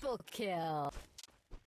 Triple kill.